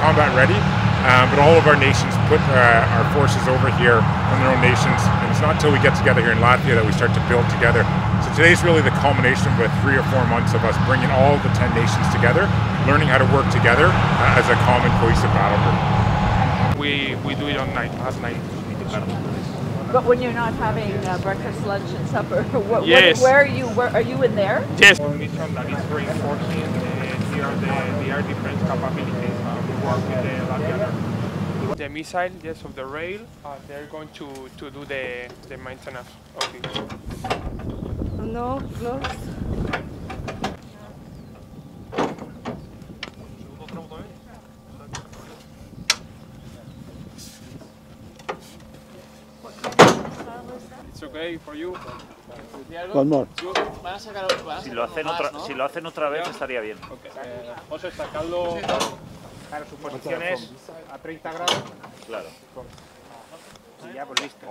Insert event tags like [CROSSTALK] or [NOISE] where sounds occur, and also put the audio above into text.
combat ready, um, but all of our nations put uh, our forces over here from their own nations, and it's not until we get together here in Latvia that we start to build together. So today's really the culmination of three or four months of us bringing all the 10 nations together, learning how to work together uh, as a common cohesive battle group. We, we do it on night, at night. But when you're not having uh, breakfast, lunch, and supper, [LAUGHS] what, Yes. what, where are you? Where are you in there? Yes. The, the air defense capabilities uh, we work with the Latvian The missile, yes, of the rail, uh, they're going to, to do the, the maintenance of it. No, close. It's okay for you? One more. Van a sacar, van a Si lo hacen más, otra, ¿no? si lo hacen otra vez estaría bien. Eh, José, sacadlo. Claro, su posición es a 30 grados Claro. y ya pues listo.